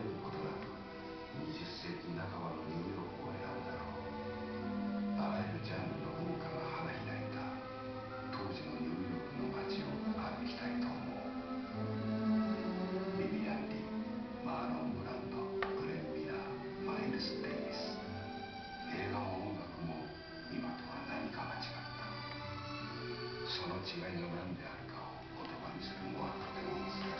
ること20世紀半ばのニューヨークを選んだろうあらゆるジャンルの文化が花開いた当時のニューヨークの街を歩きたいと思うビビランディマーロン・ブランドグレン・ミラーマイルス・デイビス映画も音楽も今とは何か間違ったその違いが何であるかを言葉にするのはとても難しい